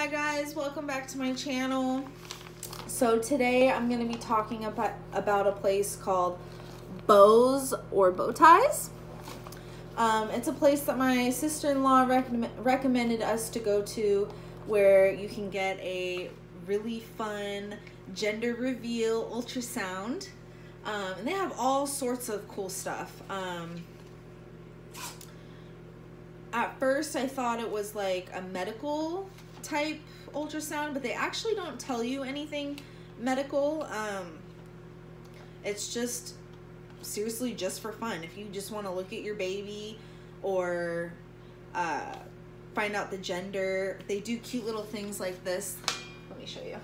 Hi guys, welcome back to my channel. So today I'm going to be talking about, about a place called Bows or Bow Ties. Um, it's a place that my sister-in-law recommend, recommended us to go to where you can get a really fun gender reveal ultrasound. Um, and they have all sorts of cool stuff. Um, at first I thought it was like a medical type ultrasound, but they actually don't tell you anything medical. Um, it's just seriously just for fun. If you just want to look at your baby or uh, find out the gender, they do cute little things like this. Let me show you.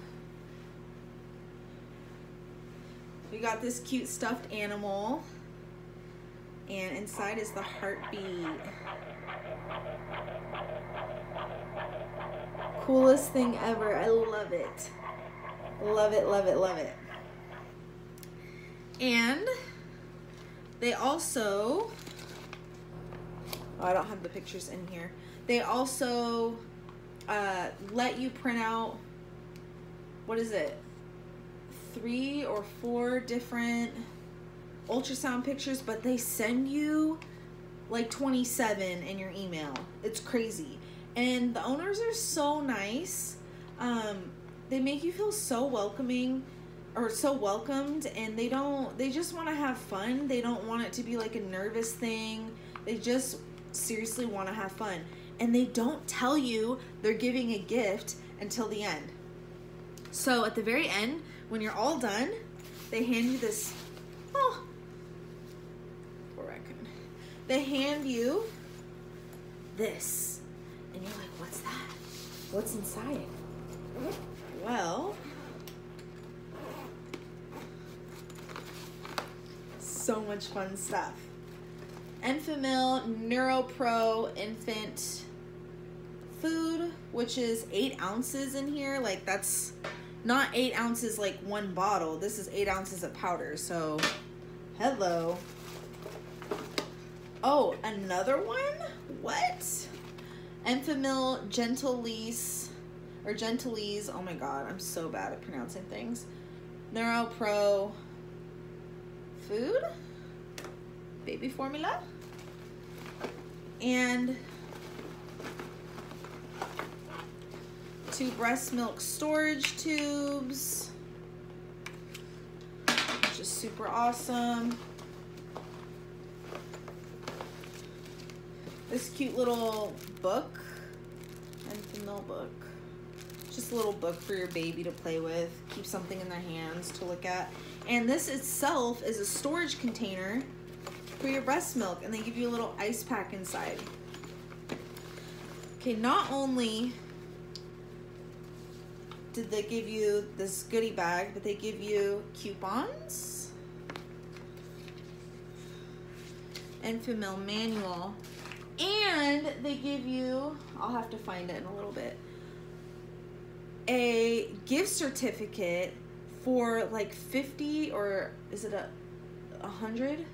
We got this cute stuffed animal and inside is the heartbeat. Coolest thing ever. I love it. Love it, love it, love it. And they also, oh, I don't have the pictures in here. They also uh, let you print out, what is it? Three or four different ultrasound pictures, but they send you like 27 in your email. It's crazy. And the owners are so nice. Um, they make you feel so welcoming or so welcomed and they don't they just want to have fun. They don't want it to be like a nervous thing. They just seriously want to have fun. And they don't tell you they're giving a gift until the end. So at the very end, when you're all done, they hand you this oh poor raccoon. They hand you this and you're like, what's that? What's inside? Well, so much fun stuff. Enfamil NeuroPro Infant Food, which is eight ounces in here. Like that's not eight ounces like one bottle. This is eight ounces of powder. So, hello. Oh, another one? What? Enfamil Gentilese or Gentilese. Oh my god, I'm so bad at pronouncing things. NeuroPro Food Baby Formula and two breast milk storage tubes which is super awesome this cute little book Enfamil book. Just a little book for your baby to play with. Keep something in their hands to look at. And this itself is a storage container for your breast milk. And they give you a little ice pack inside. Okay, not only did they give you this goodie bag, but they give you coupons, Enfamil manual, and they give you, I'll have to find it in a little bit, a gift certificate for like 50 or is it a 100?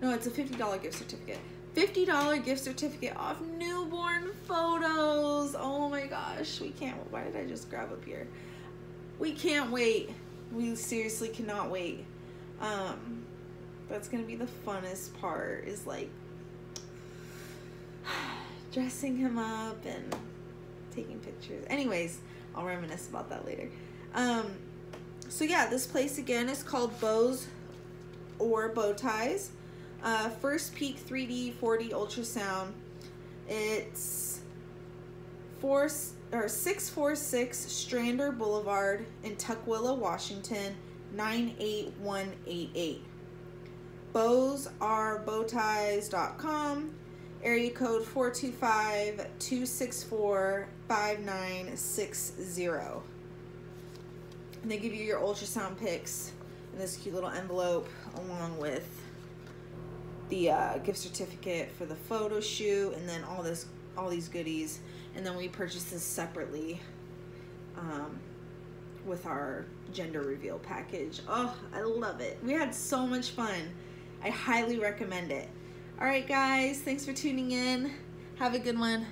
No, it's a $50 gift certificate. $50 gift certificate off newborn photos. Oh my gosh, we can't, why did I just grab up here? We can't wait. We seriously cannot wait. Um, that's gonna be the funnest part is like dressing him up and taking pictures. Anyways, I'll reminisce about that later. Um, so yeah, this place again is called Bows or Bow Ties. Uh, First Peek 3D 4D ultrasound. It's four or 646 Strander Boulevard in Tukwila, Washington 98188. Bows are bowties.com area code 425-264-5960. And they give you your ultrasound pics in this cute little envelope along with the uh, gift certificate for the photo shoot and then all this all these goodies. And then we purchased this separately um, with our gender reveal package. Oh I love it. We had so much fun. I highly recommend it all right, guys, thanks for tuning in. Have a good one.